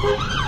Can't